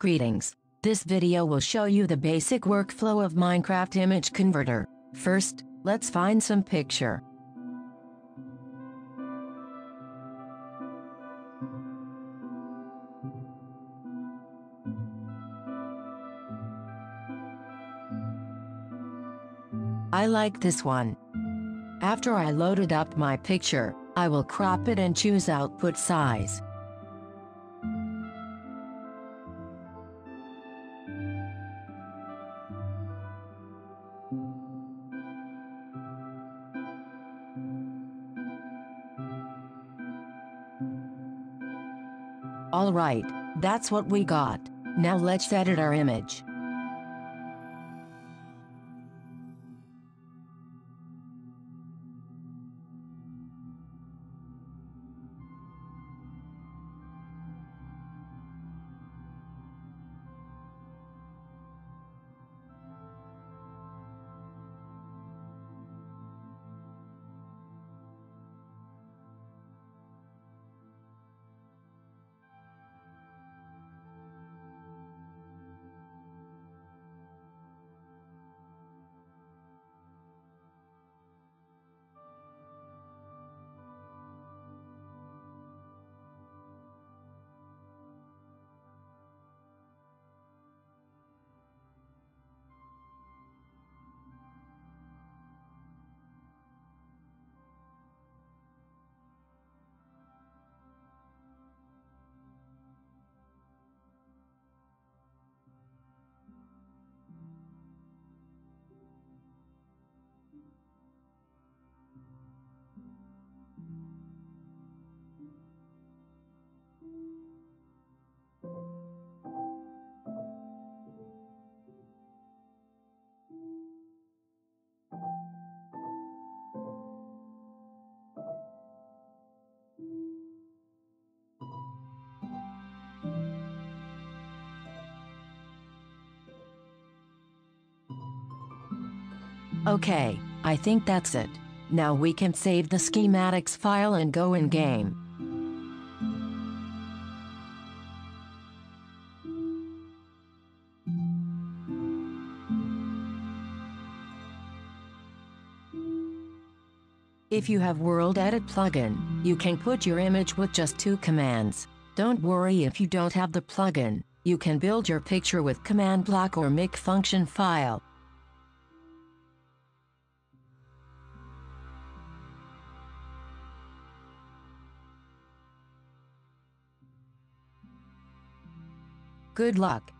Greetings. This video will show you the basic workflow of Minecraft Image Converter. First, let's find some picture. I like this one. After I loaded up my picture, I will crop it and choose output size. Alright, that's what we got. Now let's edit our image. Okay, I think that's it. Now we can save the schematics file and go in game. If you have World Edit plugin, you can put your image with just two commands. Don't worry if you don't have the plugin, you can build your picture with command block or make function file. Good luck.